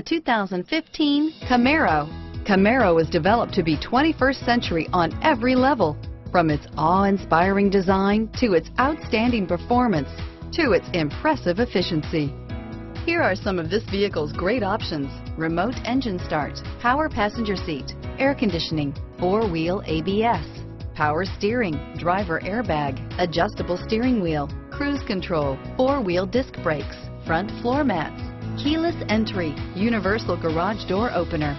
The 2015 Camaro. Camaro was developed to be 21st century on every level, from its awe-inspiring design to its outstanding performance to its impressive efficiency. Here are some of this vehicle's great options. Remote engine start, power passenger seat, air conditioning, four-wheel ABS, power steering, driver airbag, adjustable steering wheel, cruise control, four-wheel disc brakes, front floor mats, keyless entry, universal garage door opener,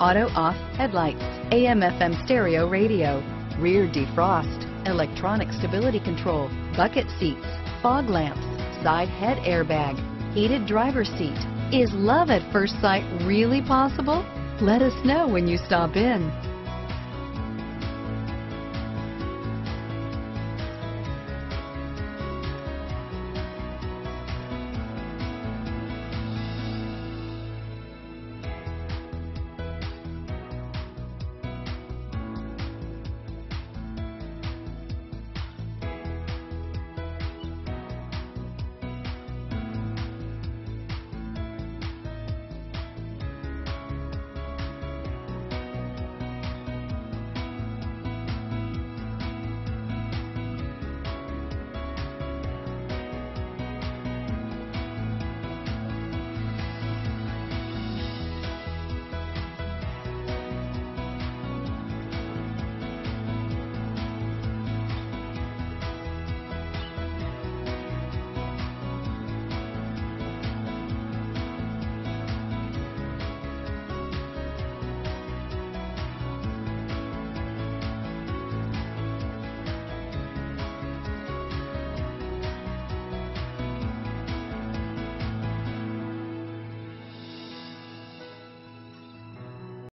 auto off headlights, AM FM stereo radio, rear defrost, electronic stability control, bucket seats, fog lamps, side head airbag, heated driver seat. Is love at first sight really possible? Let us know when you stop in.